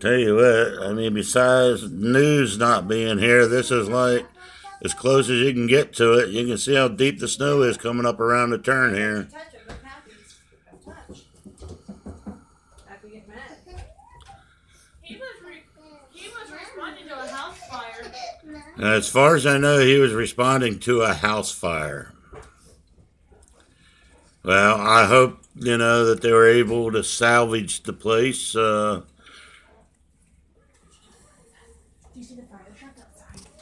Tell you what, I mean, besides news not being here, this is like as close as you can get to it. You can see how deep the snow is coming up around the turn here. Touch it, but Happy's touch. Happy get mad. He was re- he was responding to a house fire. As far as I know, he was responding to a house fire. Well, I hope you know that they were able to salvage the place. Uh, you see the fire truck outside?